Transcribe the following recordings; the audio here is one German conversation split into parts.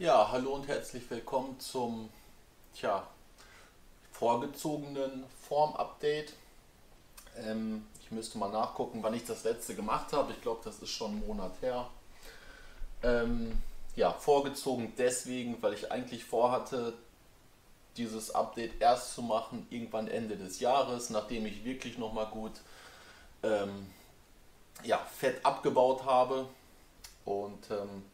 Ja, hallo und herzlich willkommen zum tja, vorgezogenen Form-Update. Ähm, ich müsste mal nachgucken, wann ich das letzte gemacht habe. Ich glaube, das ist schon einen Monat her. Ähm, ja, vorgezogen deswegen, weil ich eigentlich vorhatte, dieses Update erst zu machen, irgendwann Ende des Jahres, nachdem ich wirklich nochmal gut ähm, ja, Fett abgebaut habe. Und ähm,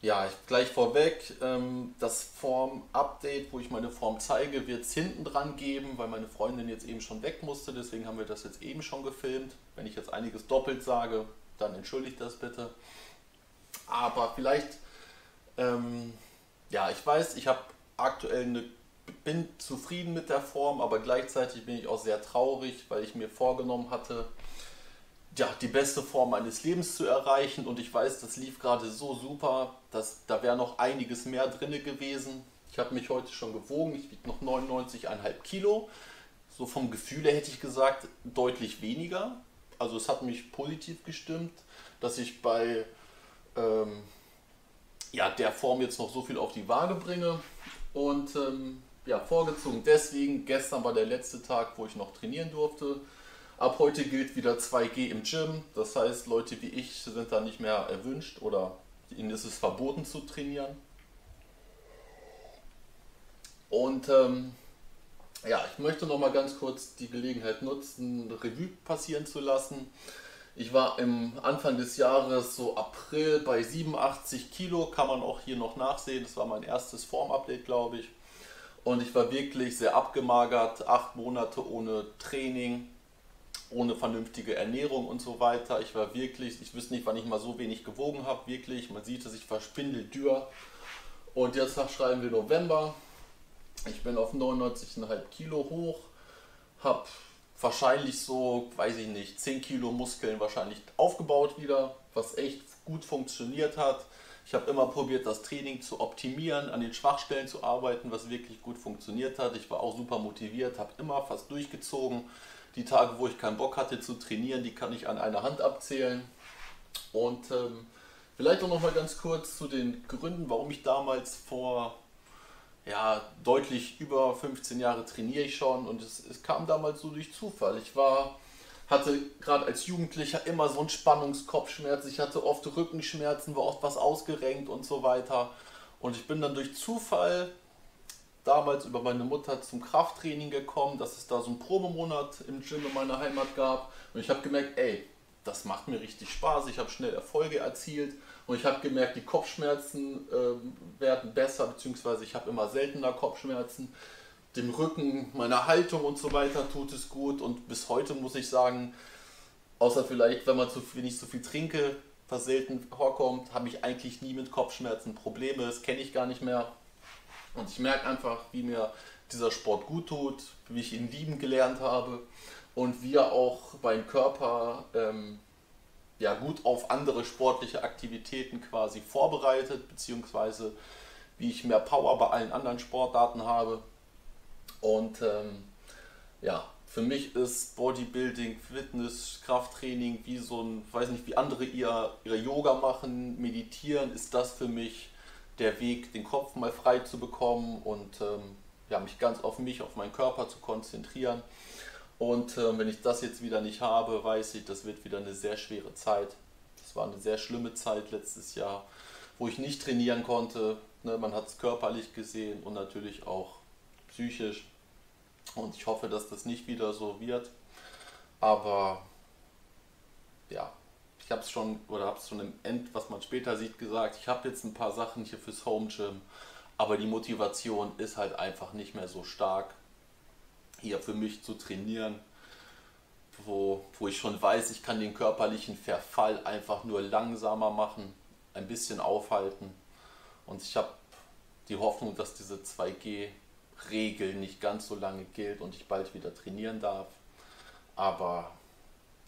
ja, ich, gleich vorweg, ähm, das Form-Update, wo ich meine Form zeige, wird es hinten dran geben, weil meine Freundin jetzt eben schon weg musste. Deswegen haben wir das jetzt eben schon gefilmt. Wenn ich jetzt einiges doppelt sage, dann entschuldigt das bitte. Aber vielleicht, ähm, ja, ich weiß, ich habe aktuell eine, bin zufrieden mit der Form, aber gleichzeitig bin ich auch sehr traurig, weil ich mir vorgenommen hatte, ja, die beste Form meines Lebens zu erreichen. Und ich weiß, das lief gerade so super, dass da wäre noch einiges mehr drin gewesen. Ich habe mich heute schon gewogen, ich wiege noch 99,5 Kilo. So vom Gefühl her hätte ich gesagt, deutlich weniger. Also es hat mich positiv gestimmt, dass ich bei ähm, ja, der Form jetzt noch so viel auf die Waage bringe. Und ähm, ja, vorgezogen deswegen, gestern war der letzte Tag, wo ich noch trainieren durfte. Ab heute gilt wieder 2G im Gym. Das heißt, Leute wie ich sind da nicht mehr erwünscht oder ihnen ist es verboten zu trainieren. Und ähm, ja, ich möchte noch mal ganz kurz die Gelegenheit nutzen, Revue passieren zu lassen. Ich war im Anfang des Jahres, so April, bei 87 Kilo, kann man auch hier noch nachsehen. Das war mein erstes Formupdate, glaube ich. Und ich war wirklich sehr abgemagert, acht Monate ohne Training, ohne vernünftige Ernährung und so weiter. Ich war wirklich, ich wüsste nicht, wann ich mal so wenig gewogen habe, wirklich. Man sieht, dass ich verspindeldür. Und jetzt schreiben wir November. Ich bin auf 99,5 Kilo hoch, habe wahrscheinlich so, weiß ich nicht, 10 Kilo Muskeln wahrscheinlich aufgebaut wieder, was echt gut funktioniert hat. Ich habe immer probiert, das Training zu optimieren, an den Schwachstellen zu arbeiten, was wirklich gut funktioniert hat. Ich war auch super motiviert, habe immer fast durchgezogen. Die Tage, wo ich keinen Bock hatte zu trainieren, die kann ich an einer Hand abzählen. Und ähm, vielleicht auch noch mal ganz kurz zu den Gründen, warum ich damals vor ja, deutlich über 15 Jahre trainiere ich schon und es, es kam damals so durch Zufall. Ich war, hatte gerade als Jugendlicher immer so einen Spannungskopfschmerz, ich hatte oft Rückenschmerzen, war oft was ausgerenkt und so weiter. Und ich bin dann durch Zufall damals über meine Mutter zum Krafttraining gekommen, dass es da so einen Probemonat im Gym in meiner Heimat gab. Und ich habe gemerkt, ey, das macht mir richtig Spaß, ich habe schnell Erfolge erzielt und ich habe gemerkt, die Kopfschmerzen äh, werden besser, beziehungsweise ich habe immer seltener Kopfschmerzen. Dem Rücken, meiner Haltung und so weiter tut es gut und bis heute muss ich sagen, außer vielleicht, wenn man zu wenig zu viel trinke, was selten vorkommt, habe ich eigentlich nie mit Kopfschmerzen Probleme. Das kenne ich gar nicht mehr. Und ich merke einfach, wie mir dieser Sport gut tut, wie ich ihn lieben gelernt habe und wie er auch beim Körper ähm, ja, gut auf andere sportliche Aktivitäten quasi vorbereitet, beziehungsweise wie ich mehr Power bei allen anderen Sportarten habe. Und ähm, ja, für mich ist Bodybuilding, Fitness, Krafttraining wie so ein, weiß nicht, wie andere ihr, ihre Yoga machen, meditieren, ist das für mich der Weg, den Kopf mal frei zu bekommen und ähm, ja, mich ganz auf mich, auf meinen Körper zu konzentrieren. Und äh, wenn ich das jetzt wieder nicht habe, weiß ich, das wird wieder eine sehr schwere Zeit. Das war eine sehr schlimme Zeit letztes Jahr, wo ich nicht trainieren konnte. Ne, man hat es körperlich gesehen und natürlich auch psychisch. Und ich hoffe, dass das nicht wieder so wird. Aber ja, ich habe es schon oder habe es schon im End, was man später sieht, gesagt. Ich habe jetzt ein paar Sachen hier fürs Home Gym, aber die Motivation ist halt einfach nicht mehr so stark, hier für mich zu trainieren, wo, wo ich schon weiß, ich kann den körperlichen Verfall einfach nur langsamer machen, ein bisschen aufhalten. Und ich habe die Hoffnung, dass diese 2G-Regel nicht ganz so lange gilt und ich bald wieder trainieren darf. Aber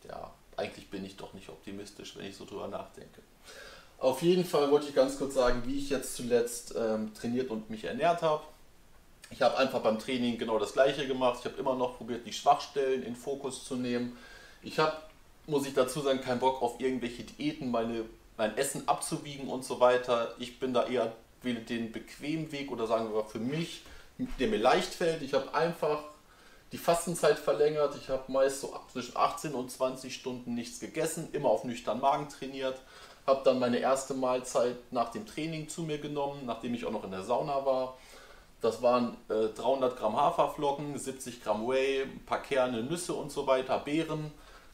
ja, eigentlich bin ich doch nicht optimistisch, wenn ich so drüber nachdenke. Auf jeden Fall wollte ich ganz kurz sagen, wie ich jetzt zuletzt ähm, trainiert und mich ernährt habe. Ich habe einfach beim Training genau das gleiche gemacht. Ich habe immer noch probiert, die Schwachstellen in Fokus zu nehmen. Ich habe, muss ich dazu sagen, keinen Bock auf irgendwelche Diäten, meine, mein Essen abzuwiegen und so weiter. Ich bin da eher wähle den bequemen Weg oder sagen wir für mich, der mir leicht fällt. Ich habe einfach die Fastenzeit verlängert. Ich habe meist so zwischen 18 und 20 Stunden nichts gegessen, immer auf nüchtern Magen trainiert. Habe dann meine erste Mahlzeit nach dem Training zu mir genommen, nachdem ich auch noch in der Sauna war. Das waren äh, 300 Gramm Haferflocken, 70 Gramm Whey, ein paar Kerne, Nüsse und so weiter, Beeren.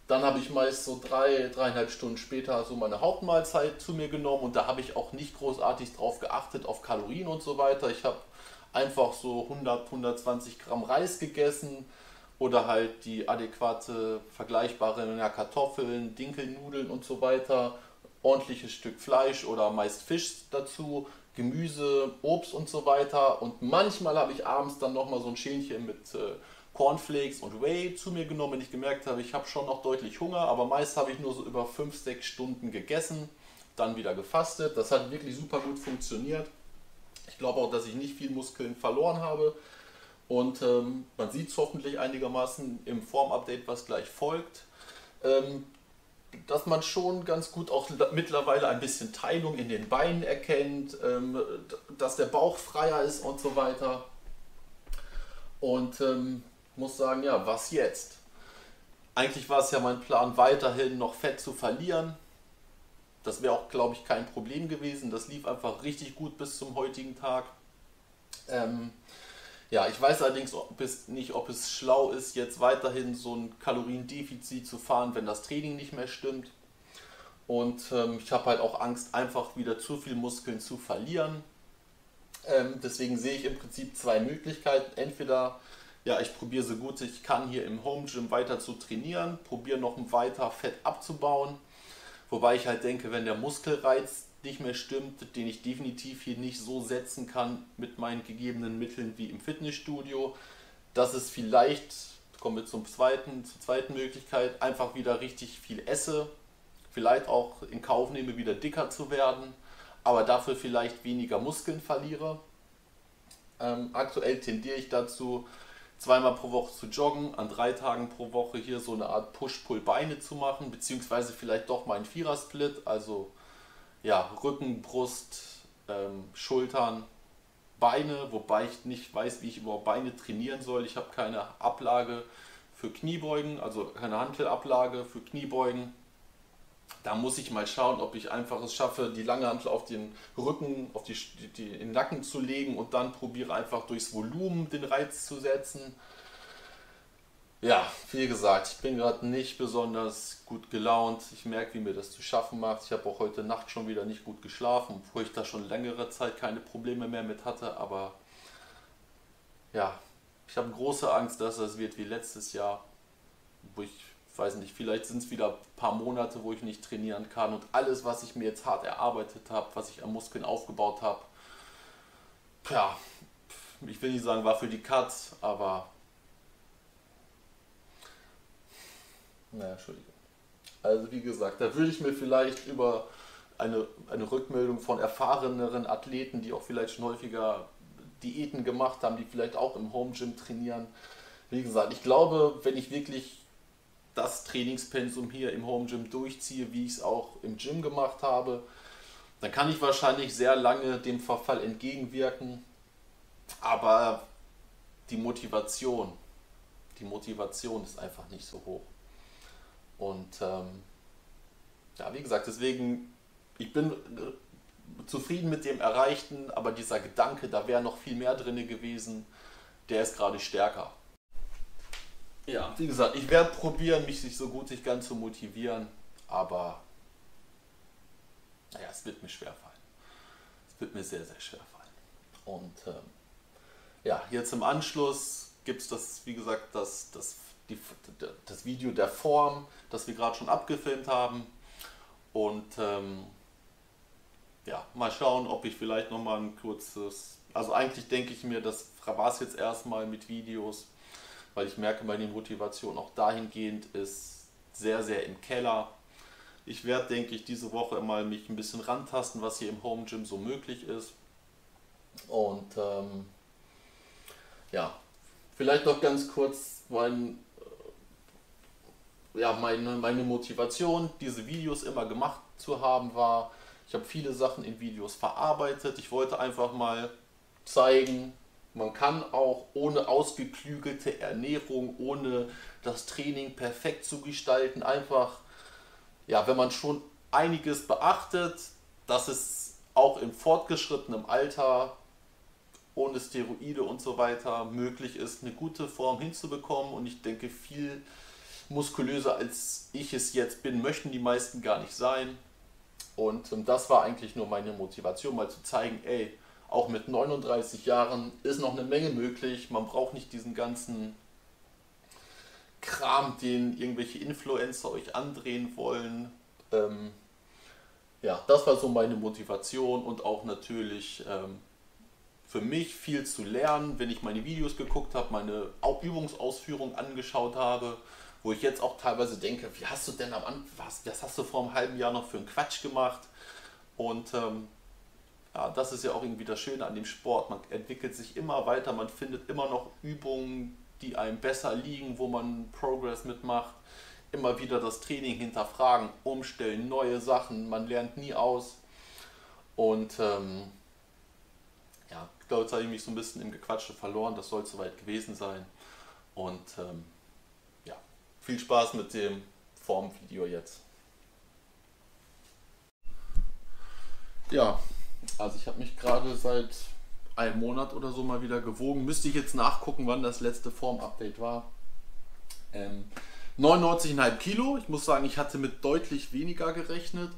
Dann habe ich meist so drei, dreieinhalb Stunden später so meine Hauptmahlzeit zu mir genommen und da habe ich auch nicht großartig drauf geachtet, auf Kalorien und so weiter. Ich habe einfach so 100, 120 Gramm Reis gegessen oder halt die adäquate, vergleichbare ja, Kartoffeln, Dinkelnudeln und so weiter, ordentliches Stück Fleisch oder meist Fisch dazu, Gemüse, Obst und so weiter. Und manchmal habe ich abends dann nochmal so ein Schälchen mit äh, Cornflakes und Whey zu mir genommen, wenn ich gemerkt habe, ich habe schon noch deutlich Hunger, aber meist habe ich nur so über 5, 6 Stunden gegessen, dann wieder gefastet. Das hat wirklich super gut funktioniert. Ich glaube auch, dass ich nicht viel Muskeln verloren habe. Und ähm, man sieht es hoffentlich einigermaßen im Formupdate, was gleich folgt. Ähm, dass man schon ganz gut auch mittlerweile ein bisschen Teilung in den Beinen erkennt, ähm, dass der Bauch freier ist und so weiter. Und ähm, muss sagen, ja, was jetzt? Eigentlich war es ja mein Plan, weiterhin noch Fett zu verlieren. Das wäre auch, glaube ich, kein Problem gewesen. Das lief einfach richtig gut bis zum heutigen Tag. Ähm, ja, ich weiß allerdings ob es nicht, ob es schlau ist, jetzt weiterhin so ein Kaloriendefizit zu fahren, wenn das Training nicht mehr stimmt. Und ähm, ich habe halt auch Angst, einfach wieder zu viel Muskeln zu verlieren. Ähm, deswegen sehe ich im Prinzip zwei Möglichkeiten. Entweder, ja, ich probiere so gut ich kann hier im Home Gym weiter zu trainieren, probiere noch weiter Fett abzubauen. Wobei ich halt denke, wenn der Muskelreiz nicht mehr stimmt, den ich definitiv hier nicht so setzen kann mit meinen gegebenen Mitteln wie im Fitnessstudio, dass es vielleicht, kommen wir zum zweiten, zur zweiten Möglichkeit, einfach wieder richtig viel esse, vielleicht auch in Kauf nehme, wieder dicker zu werden, aber dafür vielleicht weniger Muskeln verliere. Ähm, aktuell tendiere ich dazu, zweimal pro Woche zu joggen, an drei Tagen pro Woche hier so eine Art Push-Pull-Beine zu machen, beziehungsweise vielleicht doch mal einen Vierer-Split, also ja, Rücken, Brust, ähm, Schultern, Beine, wobei ich nicht weiß, wie ich überhaupt Beine trainieren soll. Ich habe keine Ablage für Kniebeugen, also keine Handelablage für Kniebeugen. Da muss ich mal schauen, ob ich einfach es schaffe, die lange Hantel auf den Rücken, auf die, die, den Nacken zu legen und dann probiere einfach durchs Volumen den Reiz zu setzen. Ja, wie gesagt, ich bin gerade nicht besonders gut gelaunt. Ich merke, wie mir das zu schaffen macht. Ich habe auch heute Nacht schon wieder nicht gut geschlafen, obwohl ich da schon längere Zeit keine Probleme mehr mit hatte. Aber ja, ich habe große Angst, dass es wird wie letztes Jahr, wo ich weiß nicht, vielleicht sind es wieder ein paar Monate, wo ich nicht trainieren kann und alles, was ich mir jetzt hart erarbeitet habe, was ich an Muskeln aufgebaut habe, ja, ich will nicht sagen, war für die Katz, aber Naja, Entschuldigung. Also wie gesagt, da würde ich mir vielleicht über eine, eine Rückmeldung von erfahreneren Athleten, die auch vielleicht schon häufiger Diäten gemacht haben, die vielleicht auch im Home Gym trainieren. Wie gesagt, ich glaube, wenn ich wirklich das Trainingspensum hier im Home Gym durchziehe, wie ich es auch im Gym gemacht habe, dann kann ich wahrscheinlich sehr lange dem Verfall entgegenwirken. Aber die Motivation, die Motivation ist einfach nicht so hoch. Und ähm, ja, wie gesagt, deswegen, ich bin äh, zufrieden mit dem Erreichten, aber dieser Gedanke, da wäre noch viel mehr drin gewesen, der ist gerade stärker. Ja, wie gesagt, ich werde probieren, mich so gut ich kann zu motivieren, aber naja, es wird mir schwer fallen. Es wird mir sehr, sehr schwer fallen. Und ähm, ja, jetzt im Anschluss gibt es das, wie gesagt, das, das die, das Video der Form, das wir gerade schon abgefilmt haben. Und ähm, ja, mal schauen, ob ich vielleicht noch mal ein kurzes. Also eigentlich denke ich mir, das war es jetzt erstmal mit Videos, weil ich merke, meine Motivation auch dahingehend ist sehr, sehr im Keller. Ich werde, denke ich, diese Woche mal mich ein bisschen rantasten, was hier im Home Gym so möglich ist. Und ähm, ja, vielleicht noch ganz kurz mein ja, meine, meine Motivation, diese Videos immer gemacht zu haben, war, Ich habe viele Sachen in Videos verarbeitet. Ich wollte einfach mal zeigen, man kann auch ohne ausgeklügelte Ernährung, ohne das Training perfekt zu gestalten, einfach, ja, wenn man schon einiges beachtet, dass es auch im fortgeschrittenen Alter ohne Steroide und so weiter möglich ist, eine gute Form hinzubekommen. Und ich denke, viel muskulöser als ich es jetzt bin, möchten die meisten gar nicht sein. Und ähm, das war eigentlich nur meine Motivation, mal zu zeigen, ey, auch mit 39 Jahren ist noch eine Menge möglich. Man braucht nicht diesen ganzen Kram, den irgendwelche Influencer euch andrehen wollen. Ähm, ja, das war so meine Motivation und auch natürlich ähm, für mich viel zu lernen, wenn ich meine Videos geguckt habe, meine Übungsausführung angeschaut habe, wo ich jetzt auch teilweise denke, wie hast du denn am Anfang, was, was hast du vor einem halben Jahr noch für einen Quatsch gemacht? Und ähm, ja, das ist ja auch irgendwie das Schöne an dem Sport. Man entwickelt sich immer weiter, man findet immer noch Übungen, die einem besser liegen, wo man Progress mitmacht. Immer wieder das Training hinterfragen, umstellen, neue Sachen, man lernt nie aus. Und ähm, ja, ich glaube, jetzt habe ich mich so ein bisschen im Gequatsche verloren, das soll soweit gewesen sein. Und ähm, ja, viel Spaß mit dem Formvideo jetzt. Ja, also ich habe mich gerade seit einem Monat oder so mal wieder gewogen. Müsste ich jetzt nachgucken, wann das letzte Form-Update war. Ähm, 99,5 Kilo. Ich muss sagen, ich hatte mit deutlich weniger gerechnet.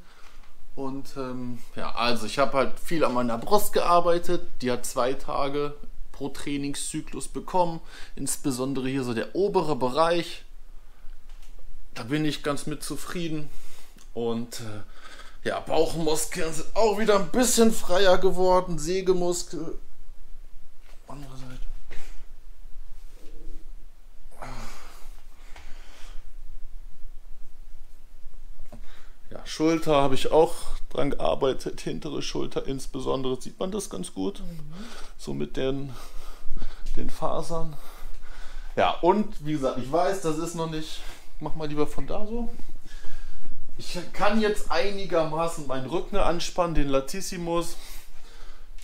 Und ähm, ja, also ich habe halt viel an meiner Brust gearbeitet. Die hat zwei Tage pro Trainingszyklus bekommen. Insbesondere hier so der obere Bereich. Da bin ich ganz mit zufrieden. Und äh, ja, Bauchmuskeln sind auch wieder ein bisschen freier geworden. Sägemuskel. Andere Seite. Ja, Schulter habe ich auch dran gearbeitet. Hintere Schulter insbesondere sieht man das ganz gut. Mhm. So mit den, den Fasern. Ja, und wie gesagt, ich weiß, das ist noch nicht. Mach mal lieber von da so ich kann jetzt einigermaßen meinen Rücken anspannen, den Latissimus.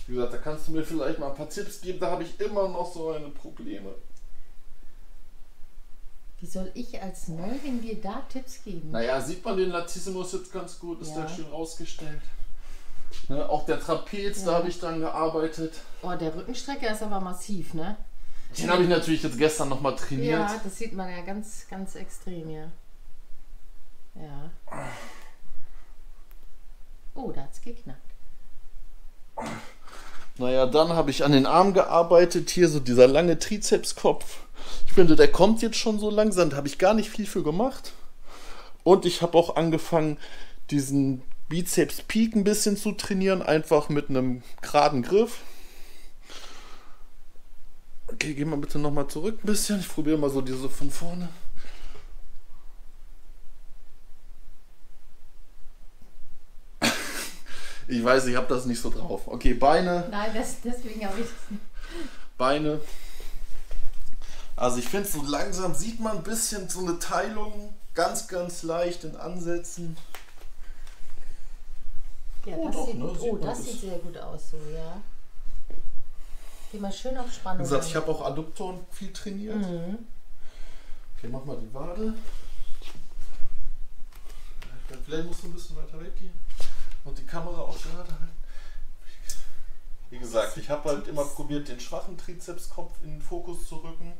Wie gesagt, da kannst du mir vielleicht mal ein paar Tipps geben. Da habe ich immer noch so eine Probleme. Wie soll ich als Neuvin dir da Tipps geben? Naja, sieht man den Latissimus jetzt ganz gut, ist ja. der schön rausgestellt. Ne, auch der Trapez, ja. da habe ich dann gearbeitet. Oh, der Rückenstrecker ist aber massiv, ne? Den habe ich natürlich jetzt gestern nochmal trainiert. Ja, das sieht man ja ganz, ganz extrem, ja. Ja. Oh, da hat es geknackt. Naja, dann habe ich an den Arm gearbeitet. Hier so dieser lange Trizepskopf. Ich finde, der kommt jetzt schon so langsam. Da habe ich gar nicht viel für gemacht. Und ich habe auch angefangen, diesen Bizeps Peak ein bisschen zu trainieren. Einfach mit einem geraden Griff. Okay, gehen wir bitte nochmal zurück ein bisschen. Ich probiere mal so diese von vorne. Ich weiß, ich habe das nicht so drauf. Okay, Beine. Nein, das, deswegen habe ich das nicht. Beine. Also ich finde, so langsam sieht man ein bisschen so eine Teilung ganz, ganz leicht in Ansätzen. Ja, oh, das, doch, sieht, ne? oh, das sieht sehr gut aus, so, ja. Geh mal schön auf Spannung. Wie gesagt, ich habe auch Adduktoren viel trainiert. Mhm. Okay, mach mal die Wade. Vielleicht musst du ein bisschen weiter weggehen und die Kamera auch gerade halten. Wie gesagt, ich habe halt immer probiert, den schwachen Trizepskopf in den Fokus zu rücken.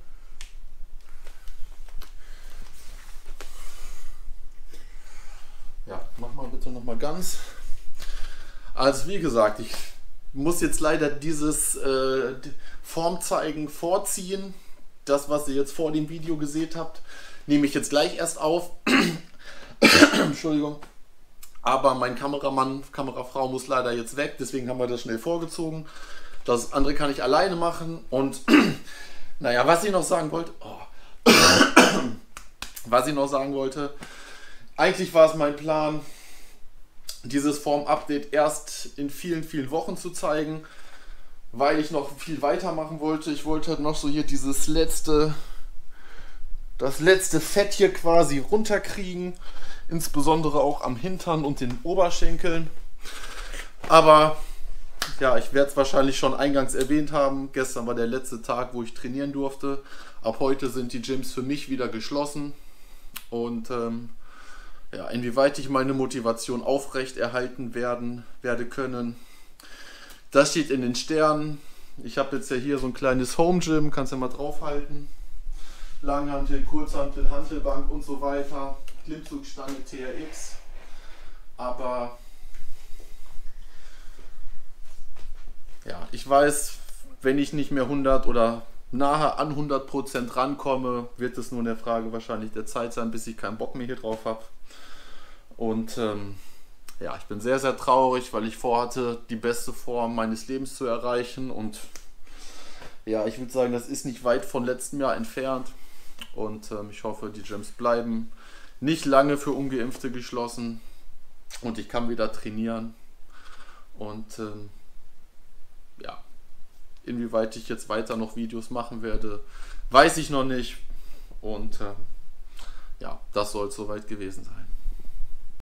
Ja, mach mal bitte nochmal ganz. Also wie gesagt, ich muss jetzt leider dieses äh, Formzeigen vorziehen. Das, was ihr jetzt vor dem Video gesehen habt, nehme ich jetzt gleich erst auf. Entschuldigung. Aber mein Kameramann, Kamerafrau muss leider jetzt weg, deswegen haben wir das schnell vorgezogen. Das andere kann ich alleine machen. Und naja, was ich noch sagen wollte, oh. was ich noch sagen wollte, eigentlich war es mein Plan, dieses Form-Update erst in vielen, vielen Wochen zu zeigen, weil ich noch viel weitermachen wollte. Ich wollte halt noch so hier dieses letzte, das letzte Fett hier quasi runterkriegen insbesondere auch am Hintern und den Oberschenkeln. Aber ja, ich werde es wahrscheinlich schon eingangs erwähnt haben. Gestern war der letzte Tag, wo ich trainieren durfte. Ab heute sind die Gyms für mich wieder geschlossen. Und ähm, ja, inwieweit ich meine Motivation aufrecht erhalten werden werde können, das steht in den Sternen. Ich habe jetzt ja hier so ein kleines Home Gym, kannst ja mal draufhalten. Langhantel, Kurzhantel, Hantelbank und so weiter. Klimmzugstange, TRX. Aber ja, ich weiß, wenn ich nicht mehr 100 oder nahe an 100 Prozent rankomme, wird es nur eine Frage wahrscheinlich der Zeit sein, bis ich keinen Bock mehr hier drauf habe. Und ähm, ja, ich bin sehr, sehr traurig, weil ich vorhatte, die beste Form meines Lebens zu erreichen. Und ja, ich würde sagen, das ist nicht weit von letztem Jahr entfernt. Und ähm, ich hoffe, die Gyms bleiben nicht lange für Ungeimpfte geschlossen. Und ich kann wieder trainieren. Und ähm, ja, inwieweit ich jetzt weiter noch Videos machen werde, weiß ich noch nicht. Und ähm, ja, das soll es soweit gewesen sein.